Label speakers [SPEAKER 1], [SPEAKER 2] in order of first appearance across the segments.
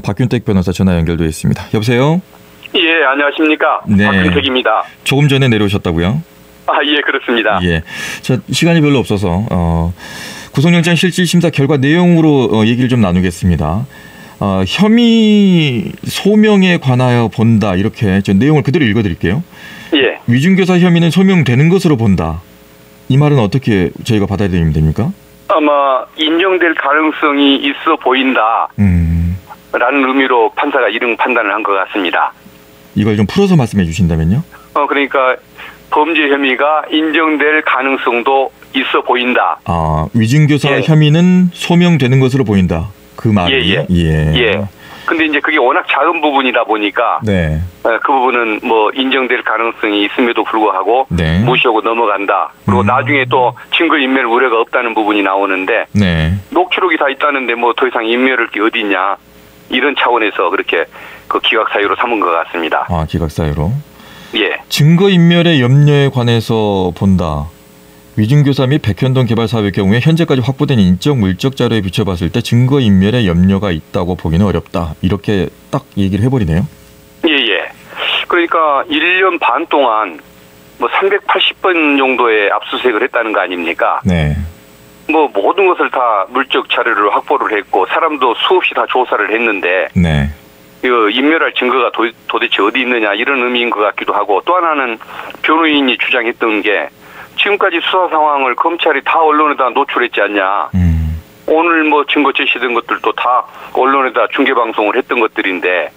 [SPEAKER 1] 박균택 변호사 전화 연결돼 있습니다. 여보세요?
[SPEAKER 2] 예, 안녕하십니까.
[SPEAKER 1] 네.
[SPEAKER 2] 박근택입니다.
[SPEAKER 1] 조금 전에 내려오셨다고요?
[SPEAKER 2] 아, 예, 그렇습니다.
[SPEAKER 1] 예. 자, 시간이 별로 없어서 어, 구속영장 실질 심사 결과 내용으로 어, 얘기를 좀 나누겠습니다. 어, 혐의 소명에 관하여 본다 이렇게 저 내용을 그대로 읽어드릴게요.
[SPEAKER 2] 예.
[SPEAKER 1] 위중교사 혐의는 소명되는 것으로 본다. 이 말은 어떻게 저희가 받아들이면 됩니까?
[SPEAKER 2] 아마 인정될 가능성이 있어 보인다.
[SPEAKER 1] 음,
[SPEAKER 2] 라는 의미로 판사가 이런 판단을 한 것 같습니다.
[SPEAKER 1] 이걸 좀 풀어서 말씀해 주신다면요?
[SPEAKER 2] 어, 그러니까 범죄 혐의가 인정될 가능성도 있어 보인다.
[SPEAKER 1] 아, 위중교사
[SPEAKER 2] 예.
[SPEAKER 1] 혐의는 소명되는 것으로 보인다. 그 말이.
[SPEAKER 2] 예,
[SPEAKER 1] 예.
[SPEAKER 2] 예. 근데 이제 그게 워낙 작은 부분이다 보니까
[SPEAKER 1] 네.
[SPEAKER 2] 어, 그 부분은 뭐 인정될 가능성이 있음에도 불구하고
[SPEAKER 1] 네.
[SPEAKER 2] 무시하고 넘어간다. 그리고
[SPEAKER 1] 음.
[SPEAKER 2] 나중에 또 증거 인멸 우려가 없다는 부분이 나오는데
[SPEAKER 1] 네.
[SPEAKER 2] 녹취록이 다 있다는데 뭐 더 이상 인멸할 게 어디 있냐 이런 차원에서 그렇게 그 기각 사유로 삼은 것 같습니다.
[SPEAKER 1] 아, 기각 사유로.
[SPEAKER 2] 예,
[SPEAKER 1] 증거 인멸의 염려에 관해서 본다. 위중교사 및 백현동 개발 사업의 경우에 현재까지 확보된 인적 물적 자료에 비춰봤을 때 증거 인멸의 염려가 있다고 보기는 어렵다. 이렇게 딱 얘기를 해버리네요.
[SPEAKER 2] 예, 예. 그러니까 1년 반 동안 뭐 380번 정도의 압수수색을 했다는 거 아닙니까?
[SPEAKER 1] 네.
[SPEAKER 2] 뭐 모든 것을 다 물적 자료를 확보를 했고 사람도 수없이 다 조사를 했는데
[SPEAKER 1] 네.
[SPEAKER 2] 그 인멸할 증거가 도, 도대체 어디 있느냐 이런 의미인 것 같기도 하고 또 하나는 변호인이 주장했던 게 지금까지 수사 상황을 검찰이 다 언론에다 노출했지 않냐.
[SPEAKER 1] 음.
[SPEAKER 2] 오늘 뭐 증거 제시된 것들도 다 언론에다 중계 방송을 했던 것들인데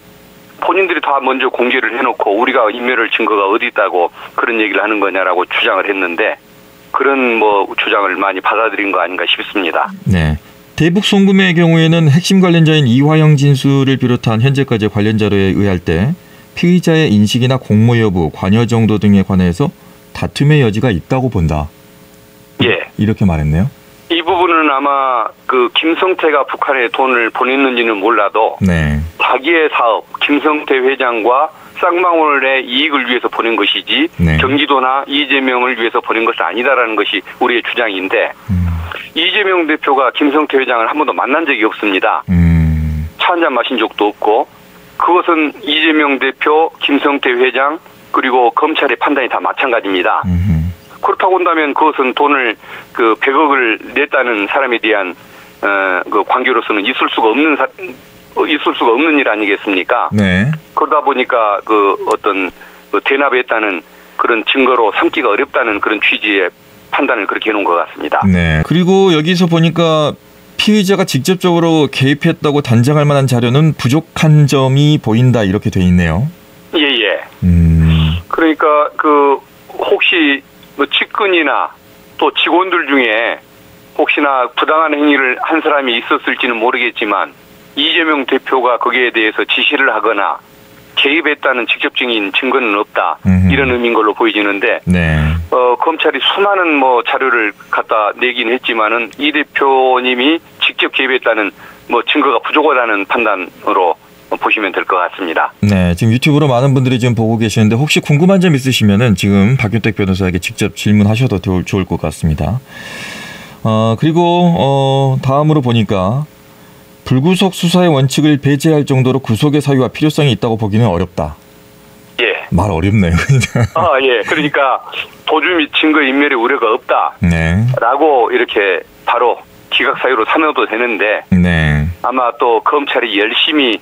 [SPEAKER 2] 본인들이 다 먼저 공개를 해놓고 우리가 인멸할 증거가 어디 있다고 그런 얘기를 하는 거냐라고 주장을 했는데 그런 뭐 주장을 많이 받아들인 거 아닌가 싶습니다.
[SPEAKER 1] 네. 대북 송금의 경우에는 핵심 관련자인 이화영 진술을 비롯한 현재까지의 관련 자료에 의할 때 피의자의 인식이나 공모 여부, 관여 정도 등에 관해서 다툼의 여지가 있다고 본다.
[SPEAKER 2] 예.
[SPEAKER 1] 이렇게 말했네요.
[SPEAKER 2] 이 부분은 아마 그 김성태가 북한에 돈을 보냈는지는 몰라도
[SPEAKER 1] 네.
[SPEAKER 2] 자기의 사업 김성태 회장과 쌍방울의 이익을 위해서 보낸 것이지
[SPEAKER 1] 네.
[SPEAKER 2] 경기도나 이재명을 위해서 보낸 것은 아니다라는 것이 우리의 주장인데
[SPEAKER 1] 음.
[SPEAKER 2] 이재명 대표가 김성태 회장을 한 번도 만난 적이 없습니다.
[SPEAKER 1] 음.
[SPEAKER 2] 차한잔 마신 적도 없고 그것은 이재명 대표, 김성태 회장 그리고 검찰의 판단이 다 마찬가지입니다.
[SPEAKER 1] 음.
[SPEAKER 2] 그렇다고 한다면 그것은 돈을 그 100억을 냈다는 사람에 대한 어 그 관계로서는 있을 수가 없는 사, 어, 있을 수가 없는 일 아니겠습니까?
[SPEAKER 1] 네.
[SPEAKER 2] 그러다 보니까 그 어떤 그 대납했다는 그런 증거로 삼기가 어렵다는 그런 취지의 판단을 그렇게 해놓은 것 같습니다.
[SPEAKER 1] 네. 그리고 여기서 보니까 피의자가 직접적으로 개입했다고 단정할 만한 자료는 부족한 점이 보인다 이렇게 돼 있네요.
[SPEAKER 2] 예예.
[SPEAKER 1] 음.
[SPEAKER 2] 그러니까 그 혹시 뭐 직근이나 또 직원들 중에 혹시나 부당한 행위를 한 사람이 있었을지는 모르겠지만 이재명 대표가 거기에 대해서 지시를 하거나 개입했다는 직접적인 증거는 없다
[SPEAKER 1] 음흠.
[SPEAKER 2] 이런 의미인 걸로 보여지는데
[SPEAKER 1] 네.
[SPEAKER 2] 어, 검찰이 수많은 뭐 자료를 갖다 내긴 했지만은 이 대표님이 직접 개입했다는 뭐 증거가 부족하다는 판단으로 보시면 될 것 같습니다.
[SPEAKER 1] 네. 지금 유튜브로 많은 분들이 지금 보고 계시는데 혹시 궁금한 점 있으시면은 지금 박윤택 변호사에게 직접 질문하셔도 좋을- 좋을 것 같습니다. 어, 그리고 어, 다음으로 보니까 불구속 수사의 원칙을 배제할 정도로 구속의 사유와 필요성이 있다고 보기는 어렵다.
[SPEAKER 2] 예.
[SPEAKER 1] 말 어렵네요.
[SPEAKER 2] 아, 예. 그러니까 도주 및 증거 인멸의 우려가 없다.
[SPEAKER 1] 네.
[SPEAKER 2] 라고 이렇게 바로 기각 사유로 삼아도 되는데
[SPEAKER 1] 네.
[SPEAKER 2] 아마 또 검찰이 열심히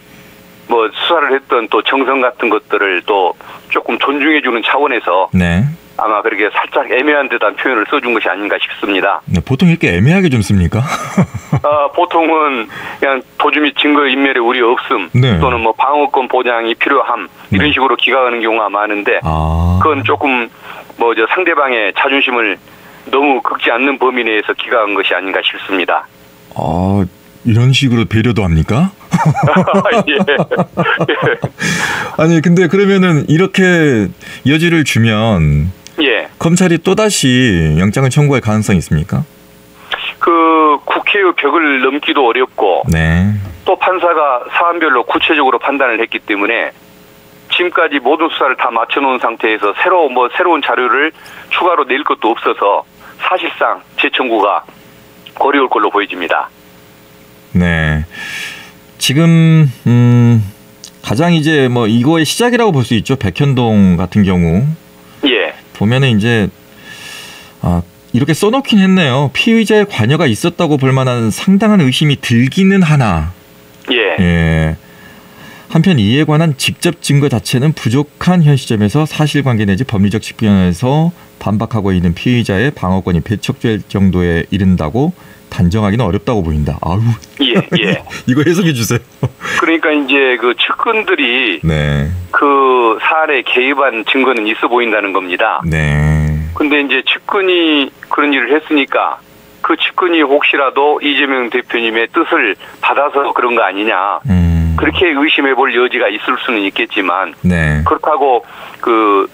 [SPEAKER 2] 뭐 수사를 했던 또 정성 같은 것들을 또 조금 존중해주는 차원에서
[SPEAKER 1] 네.
[SPEAKER 2] 아마 그렇게 살짝 애매한 듯한 표현을 써준 것이 아닌가 싶습니다.
[SPEAKER 1] 네, 보통 이렇게 애매하게 좀 씁니까?
[SPEAKER 2] 어, 보통은 그냥 도주 및 증거 인멸의 우려 없음
[SPEAKER 1] 네.
[SPEAKER 2] 또는 뭐 방어권 보장이 필요함 이런
[SPEAKER 1] 네.
[SPEAKER 2] 식으로 기각하는 경우가 많은데
[SPEAKER 1] 아.
[SPEAKER 2] 그건 조금 뭐 저 상대방의 자존심을 너무 긁지 않는 범위 내에서 기각한 것이 아닌가 싶습니다.
[SPEAKER 1] 아, 이런 식으로 배려도 합니까?
[SPEAKER 2] 예.
[SPEAKER 1] 아니, 근데 그러면은 이렇게 여지를 주면
[SPEAKER 2] 예.
[SPEAKER 1] 검찰이 또다시 영장을 청구할 가능성이 있습니까?
[SPEAKER 2] 그 국회의 벽을 넘기도 어렵고
[SPEAKER 1] 네.
[SPEAKER 2] 또 판사가 사안별로 구체적으로 판단을 했기 때문에 지금까지 모든 수사를 다 마쳐놓은 상태에서 새로 뭐 새로운 자료를 추가로 낼 것도 없어서 사실상 재청구가 어려울 걸로 보여집니다.
[SPEAKER 1] 네. 지금 음, 가장 이제 뭐 이거의 시작이라고 볼 수 있죠. 백현동 같은 경우
[SPEAKER 2] 예.
[SPEAKER 1] 보면은 이제 아 이렇게 써놓긴 했네요. 피의자의 관여가 있었다고 볼 만한 상당한 의심이 들기는 하나.
[SPEAKER 2] 예.
[SPEAKER 1] 예. 한편 이에 관한 직접 증거 자체는 부족한 현 시점에서 사실관계 내지 법리적 측면에서 반박하고 있는 피의자의 방어권이 배척될 정도에 이른다고 단정하기는 어렵다고 보인다. 아유,
[SPEAKER 2] 예. 예.
[SPEAKER 1] 이거 해석해 주세요.
[SPEAKER 2] 그러니까 이제 그 측근들이
[SPEAKER 1] 네,
[SPEAKER 2] 그 사안에 개입한 증거는 있어 보인다는 겁니다.
[SPEAKER 1] 네,
[SPEAKER 2] 근데 이제 측근이 그런 일을 했으니까 그 측근이 혹시라도 이재명 대표님의 뜻을 받아서 그런 거 아니냐.
[SPEAKER 1] 음,
[SPEAKER 2] 그렇게 의심해 볼 여지가 있을 수는 있겠지만
[SPEAKER 1] 네,
[SPEAKER 2] 그렇다고 그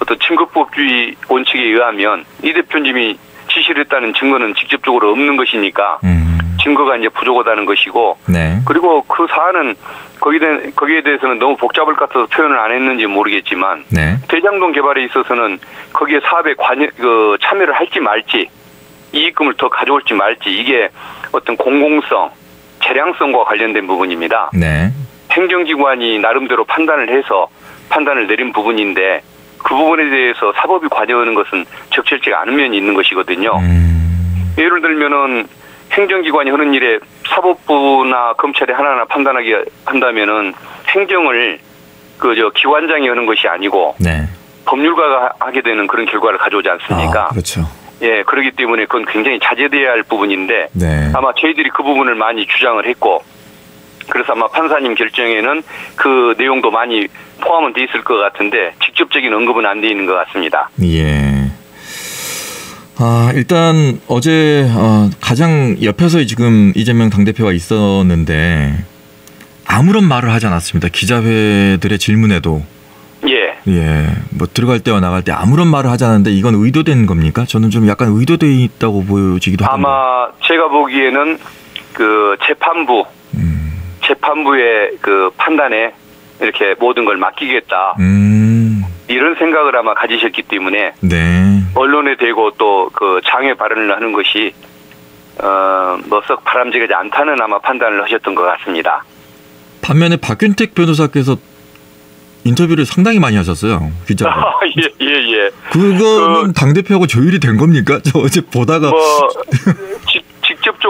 [SPEAKER 2] 어떤 증거법주의 원칙에 의하면 이 대표님이 지시를 했다는 증거는 직접적으로 없는 것이니까
[SPEAKER 1] 음,
[SPEAKER 2] 증거가 이제 부족하다는 것이고
[SPEAKER 1] 네,
[SPEAKER 2] 그리고 그 사안은 거기에, 대- 거기에 대해서는 너무 복잡할 것 같아서 표현을 안 했는지 모르겠지만
[SPEAKER 1] 네,
[SPEAKER 2] 대장동 개발에 있어서는 거기에 사업에 관여, 그 참여를 할지 말지 이익금을 더 가져올지 말지 이게 어떤 공공성, 재량성과 관련된 부분입니다.
[SPEAKER 1] 네,
[SPEAKER 2] 행정기관이 나름대로 판단을 해서 판단을 내린 부분인데 그 부분에 대해서 사법이 관여하는 것은 적절치가 않은 면이 있는 것이거든요.
[SPEAKER 1] 음,
[SPEAKER 2] 예를 들면은 행정기관이 하는 일에 사법부나 검찰이 하나하나 판단하게 한다면은 행정을 그 저 기관장이 하는 것이 아니고
[SPEAKER 1] 네.
[SPEAKER 2] 법률가가 하게 되는 그런 결과를 가져오지 않습니까?
[SPEAKER 1] 아, 그렇죠.
[SPEAKER 2] 예, 그렇기 때문에 그건 굉장히 자제돼야 할 부분인데
[SPEAKER 1] 네,
[SPEAKER 2] 아마 저희들이 그 부분을 많이 주장을 했고 그래서 아마 판사님 결정에는 그 내용도 많이 포함은 돼 있을 것 같은데 직접적인 언급은 안 돼 있는 것 같습니다.
[SPEAKER 1] 예. 아, 일단 어제 어, 가장 옆에서 지금 이재명 당대표가 있었는데 아무런 말을 하지 않았습니다. 기자회들의 질문에도
[SPEAKER 2] 예,
[SPEAKER 1] 예, 뭐 들어갈 때와 나갈 때 아무런 말을 하지 않았는데 이건 의도된 겁니까? 저는 좀 약간 의도돼 있다고 보여지기도 하던데.
[SPEAKER 2] 아마 제가 보기에는 그 재판부
[SPEAKER 1] 음,
[SPEAKER 2] 재판부의 그 판단에 이렇게 모든 걸 맡기겠다
[SPEAKER 1] 음,
[SPEAKER 2] 이런 생각을 아마 가지셨기 때문에
[SPEAKER 1] 네,
[SPEAKER 2] 언론에 대고 또 그 장애 발언을 하는 것이 어뭐썩 바람직하지 않다는 아마 판단을 하셨던 것 같습니다.
[SPEAKER 1] 반면에 박윤택 변호사께서 인터뷰를 상당히 많이 하셨어요 기자로.
[SPEAKER 2] 예, 예, 예.
[SPEAKER 1] 그거는 당 대표하고 조율이 된 겁니까? 저 어제 보다가
[SPEAKER 2] 뭐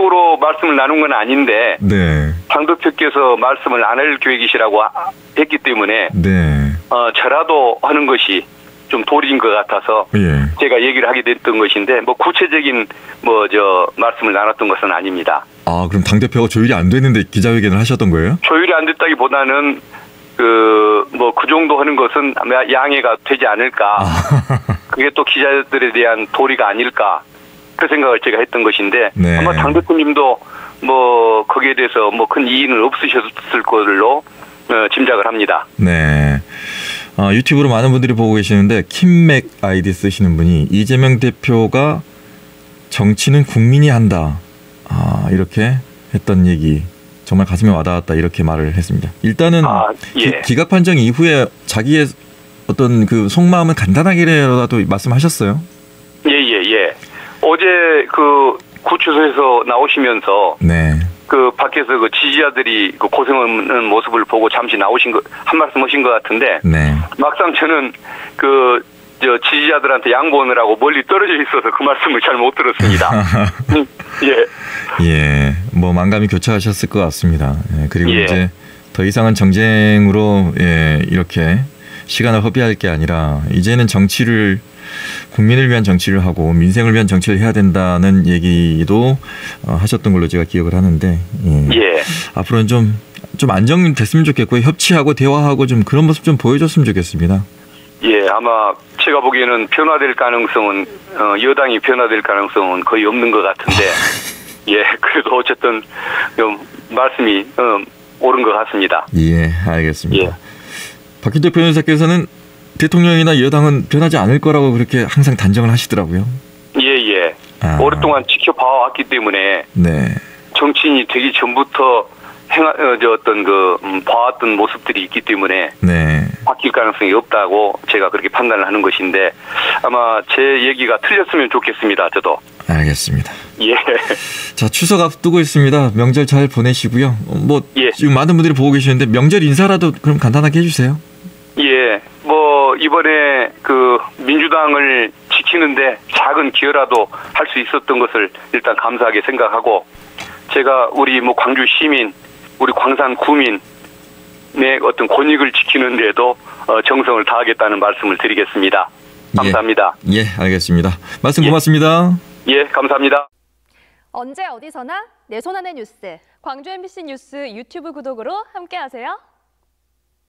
[SPEAKER 2] 직- 직접적으로 말씀을 나눈 건 아닌데
[SPEAKER 1] 네,
[SPEAKER 2] 당 대표께서 말씀을 안 할 계획이시라고 하- 했기 때문에
[SPEAKER 1] 네,
[SPEAKER 2] 어, 저라도 하는 것이 좀 도리인 것 같아서
[SPEAKER 1] 예.
[SPEAKER 2] 제가 얘기를 하게 됐던 것인데 뭐 구체적인 뭐 저 말씀을 나눴던 것은 아닙니다.
[SPEAKER 1] 아 그럼 당 대표가 조율이 안 됐는데 기자회견을 하셨던 거예요?
[SPEAKER 2] 조율이 안 됐다기보다는 그 뭐 그 정도 하는 것은 아마 양해가 되지 않을까. 그게 또 기자들에 대한 도리가 아닐까. 그 생각을 제가 했던 것인데
[SPEAKER 1] 네.
[SPEAKER 2] 아마 당 대표님도 뭐 거기에 대해서 뭐 큰 이의는 없으셨을 걸로 어, 짐작을 합니다.
[SPEAKER 1] 네. 어, 유튜브로 많은 분들이 보고 계시는데 킴맥 아이디 쓰시는 분이 이재명 대표가 정치는 국민이 한다. 아 이렇게 했던 얘기 정말 가슴에 와닿았다 이렇게 말을 했습니다. 일단은
[SPEAKER 2] 아, 예.
[SPEAKER 1] 기, 각 판정 이후에 자기의 어떤 그 속마음은 간단하게라도 말씀하셨어요.
[SPEAKER 2] 예, 예, 예. 어제 그 구치소에서 나오시면서
[SPEAKER 1] 네.
[SPEAKER 2] 그 밖에서 그 지지자들이 그 고생하는 모습을 보고 잠시 나오신 거, 한 말씀 하신 것 같은데
[SPEAKER 1] 네.
[SPEAKER 2] 막상 저는 그, 저 지지자들한테 양보하느라고 멀리 떨어져 있어서 그 말씀을 잘 못 들었습니다. 음, 예,
[SPEAKER 1] 예, 뭐 만감이 교차하셨을 것 같습니다. 예, 그리고
[SPEAKER 2] 예.
[SPEAKER 1] 이제 더 이상은 정쟁으로 예, 이렇게 시간을 허비할 게 아니라 이제는 정치를 국민을 위한 정치를 하고 민생을 위한 정치를 해야 된다는 얘기도 어, 하셨던 걸로 제가 기억을 하는데 예.
[SPEAKER 2] 예.
[SPEAKER 1] 앞으로는 좀 좀 안정됐으면 좋겠고요. 협치하고 대화하고 좀 그런 모습 좀 보여줬으면 좋겠습니다.
[SPEAKER 2] 예, 아마 제가 보기에는 변화될 가능성은, 어, 여당이 변화될 가능성은 거의 없는 것 같은데, 예, 그래도 어쨌든, 좀 말씀이, 어, 옳은 것 같습니다.
[SPEAKER 1] 예, 알겠습니다.
[SPEAKER 2] 예.
[SPEAKER 1] 박희대 변호사께서는 대통령이나 여당은 변하지 않을 거라고 그렇게 항상 단정을 하시더라고요.
[SPEAKER 2] 예, 예.
[SPEAKER 1] 아.
[SPEAKER 2] 오랫동안 지켜봐왔기 때문에
[SPEAKER 1] 네.
[SPEAKER 2] 정치인이 되기 전부터 행, 어, 저 어떤 그, 음, 봐왔던 모습들이 있기 때문에
[SPEAKER 1] 네.
[SPEAKER 2] 바뀔 가능성이 없다고 제가 그렇게 판단을 하는 것인데 아마 제 얘기가 틀렸으면 좋겠습니다. 저도.
[SPEAKER 1] 알겠습니다.
[SPEAKER 2] 예.
[SPEAKER 1] 자, 추석 앞두고 있습니다. 명절 잘 보내시고요. 어, 뭐
[SPEAKER 2] 예.
[SPEAKER 1] 지금 많은 분들이 보고 계시는데 명절 인사라도 그럼 간단하게 해주세요.
[SPEAKER 2] 예. 뭐 이번에 그 민주당을 지키는데 작은 기여라도 할 수 있었던 것을 일단 감사하게 생각하고 제가 우리 뭐 광주 시민, 우리 광산 구민의 어떤 권익을 지키는 데도 어, 정성을 다하겠다는 말씀을 드리겠습니다. 감사합니다.
[SPEAKER 1] 예, 알겠습니다. 말씀
[SPEAKER 2] 예.
[SPEAKER 1] 고맙습니다.
[SPEAKER 2] 예, 감사합니다.
[SPEAKER 3] 언제 어디서나 내 손 안의 뉴스.
[SPEAKER 4] 광주 MBC 뉴스 유튜브 구독으로 함께하세요.